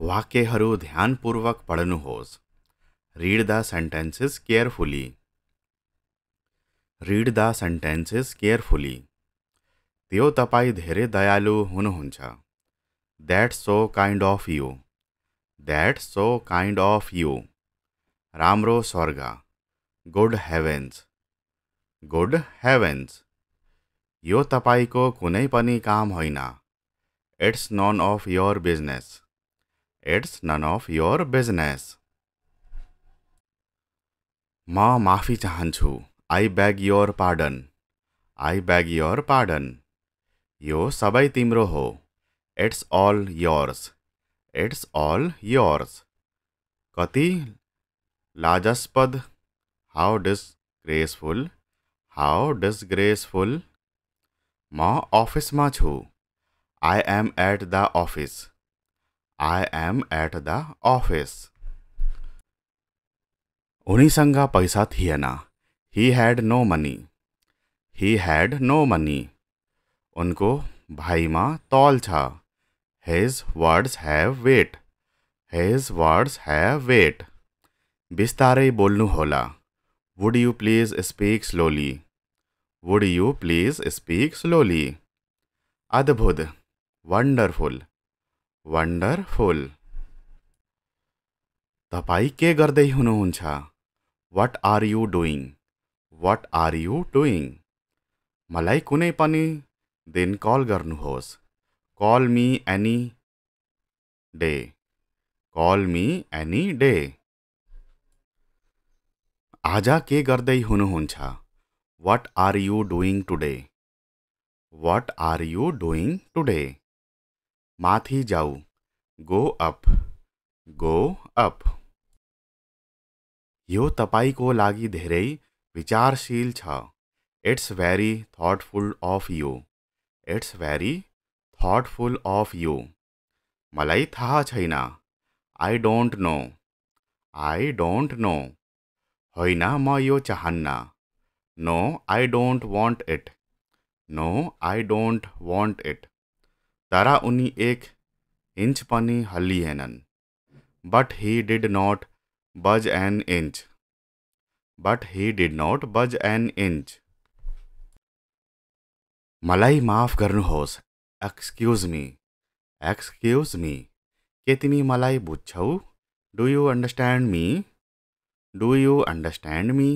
वाक्यहरू ध्यानपूर्वक पढ्नुहोस्। Read the sentences carefully read the sentences carefully त्यो तपाईँ धेरै दयालु हुनुहुन्छ। So kind of you that so kind of you राम्रो स्वर्ग। गुड हेभेन्स गुड हेभेन्स यो तपाईँको कुनै पनि काम होइन। It's none of your business it's none of your business माफ़ी चाहन्छु I beg your pardon I beg your pardon यो सबै तिम्रो हो it's all yours it's all yours कति लाजस्पद हाउ डिसग्रेसफुल हाउ डिसग्रेसफुल म अफिसमा छु I am at the office I am at the office. उनीसँग पैसा थिएन he had no money he had no money उनको भाइमा तौल छ his words have weight his words have weight बिस्तारै बोल्नुहोला would you please speak slowly would you please speak slowly अद्भुत। Wonderful wonderful तपाईँ के गर्दै हुनुहुन्छ? What are you doing what are you doing मलाई कुनै पनि दिन कल गर्नुहोस्। कल मी एनी डे कल मी एनी डे आज के गर्दै हुनुहुन्छ? What are you doing today what are you doing today माथि जाऊ। Go up. Go up. यो तपाईँको लागि धेरै विचारशील छ। It's very thoughtful of you. It's very thoughtful of you. मलाई थाहा छैन। I don't know I don't know होइन म यो चाहन्न। No I don't want it no I don't want it तर उनी एक इन्च पनि हल्लिएनन् but he did not budge an inch but he did not budge an inch मलाई माफ़ गर्नुहोस् एक्सक्युज मी एक्सक्युज मी के तिमी मलाई बुझ्छौ? Do you understand me do you understand me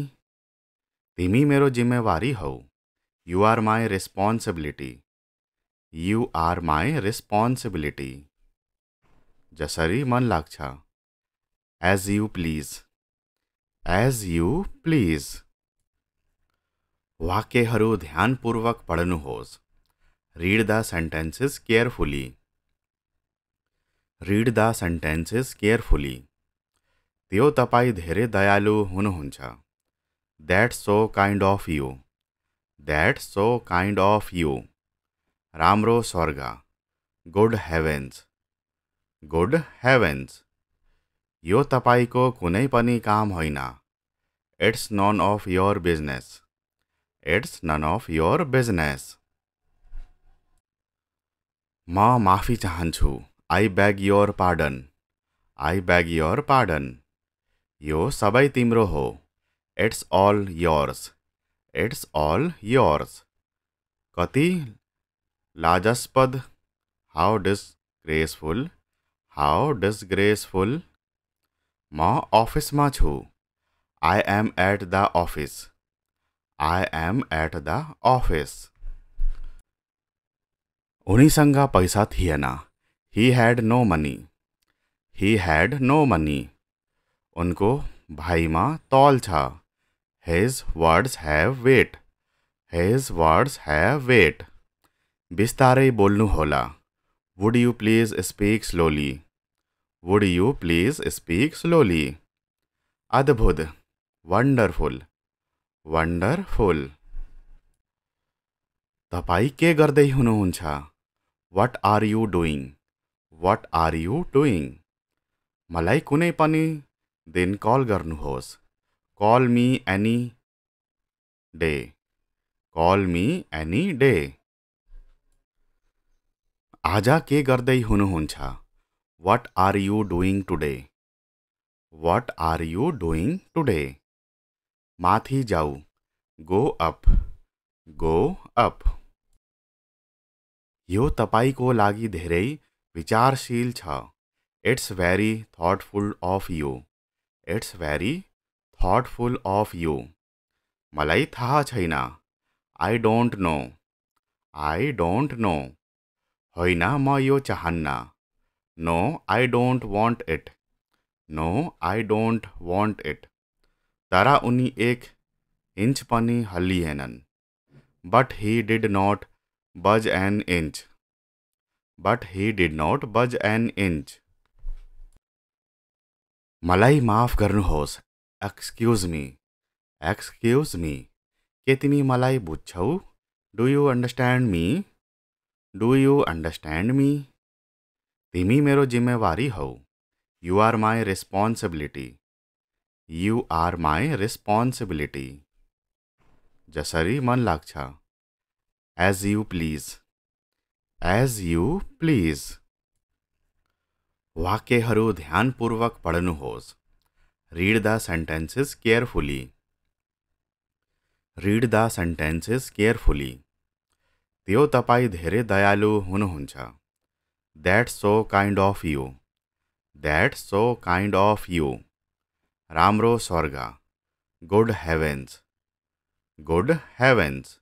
तिमी मेरो जिम्मेवारी हौ। You are my responsibility you are my responsibility जसरी मन लाग्छ। As you please as you please वाक्यहरू ध्यानपूर्वक पढ्नुहोस्। Read the sentences carefully read the sentences carefully त्यो तपाईँ धेरै दयालु हुनुहुन्छ। That so kind of you that so kind of you राम्रो स्वर्ग। गुड हेभेन्स गुड हेभेन्स यो तपाईँको कुनै पनि काम होइन। It's none of your business. It's none of your business. म माफी चाहन्छु। I beg your pardon I beg your pardon यो सबै तिम्रो हो। It's all yours. It's all yours. कति लाजस्पद। हाउ डिसग्रेसफुल हाउ डिसग्रेसफुल म अफिसमा छु। I am at the office I am at the office उनीसँग पैसा थिएन he had no money he had no money उनको भाइमा तौल छ। His words have weight his words have weight बिस्तारै बोल्नुहोला would you please speak slowly would you please speak slowly अद्भुत। Wonderful wonderful तपाईँ के गर्दै हुनुहुन्छ? What are you doing what are you doing मलाई कुनै पनि दिन कल गर्नुहोस्। कल मी एनी डे कल मी एनी डे आज के गर्दै What are you doing today? What are you doing today? माथि जाऊ Go up. Go up. यो तपाईँको लागि धेरै विचारशील छ it's very thoughtful of you it's very thoughtful of you मलाई थाहा छैन I don't know I don't know होइन, म यो चाहन्न। No I don't want it no I don't want it तर उनी एक इन्च पनि हल्लिएनन् but he did not budge an inch but he did not budge an inch मलाई माफ़ गर्नुहोस् एक्सक्युज मी एक्सक्युज मी के तिमी मलाई बुझ्छौ? Do you understand me do you understand me तिमी मेरो जिम्मेवारी हौ। You are my responsibility you are my responsibility जसरी मन लाग्छ। As you please as you please वाक्यहरू ध्यानपूर्वक पढ्नुहोस्। Read the sentences carefully read the sentences carefully त्यो तपाईँ धेरै दयालु हुनुहुन्छ। That so kind of you that so kind of you राम्रो स्वर्ग। गुड हेभेन्स गुड हेभेन्स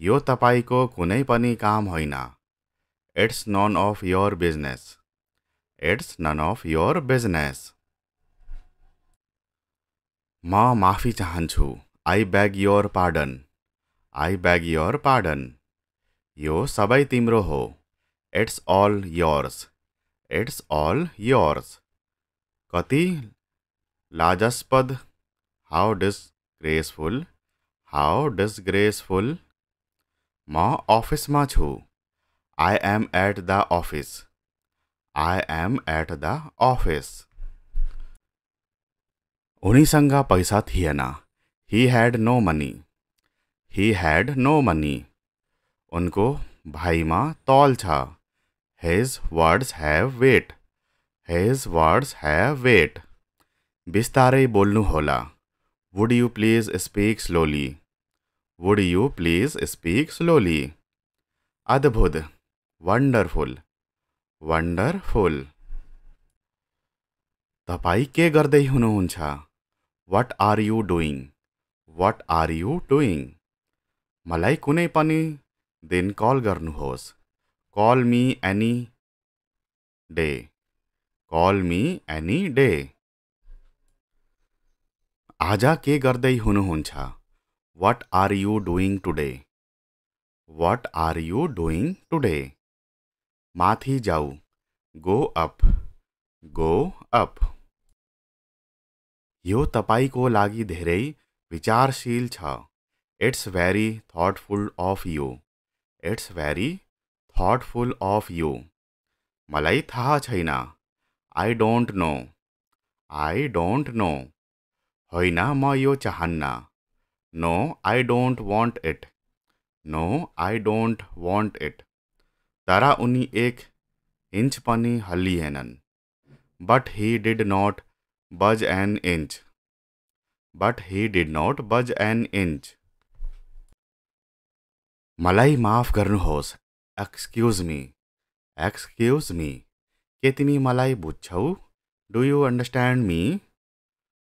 यो तपाईँको कुनै पनि काम होइन। It's none of your business it's none of your business म माफ़ी चाहन्छु। I beg your pardon I beg your pardon यो सबै तिम्रो हो। It's all yours it's all yours कति लाजस्पद। हाउ डिसग्रेसफुल हाउ डिसग्रेसफुल म अफिसमा छु। I am at the office I am at the office उनीसँग पैसा थिएन। He had no money he had no money उनको, भाई भाइमा तौल छ। His words have weight his words have weight बिस्तारै बोल्नुहोला would you please speak slowly would you please speak slowly अद्भुत। वन्डरफुल वन्डरफुल तपाईँ के गर्दै हुनुहुन्छ? What are you doing what are you doing मलाई कुनै पनि दिन कल गर्नुहोस् कल मी एनी डे। कल मी एनी डे। आज के गर्दै हुनुहुन्छ? What are you doing today what are you doing today माथि जाऊ। गो अप गो अप यो तपाईँको लागि धेरै विचारशील छ। It's very thoughtful of you it's very thoughtful of you मलाई थाहा छैन। I don't know I don't know होइन म यो चाहन्न। No I don't want it no I don't want it तर उनी एक इन्च पनि हल्लिएनन् but he did not budge an inch but he did not budge an inch मलाई माफ़ गर्नुहोस्। एक्सक्युज मी एक्सक्युज मी के तिमी मलाई बुझ्छौ? Do you understand me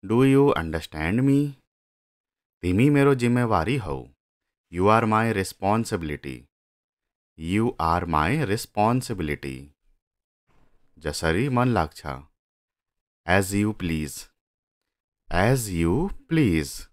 do you understand me तिमी मेरो जिम्मेवारी हौ। You are my responsibility You are my responsibility. जसरी मन लाग्छ। As you please. As you please.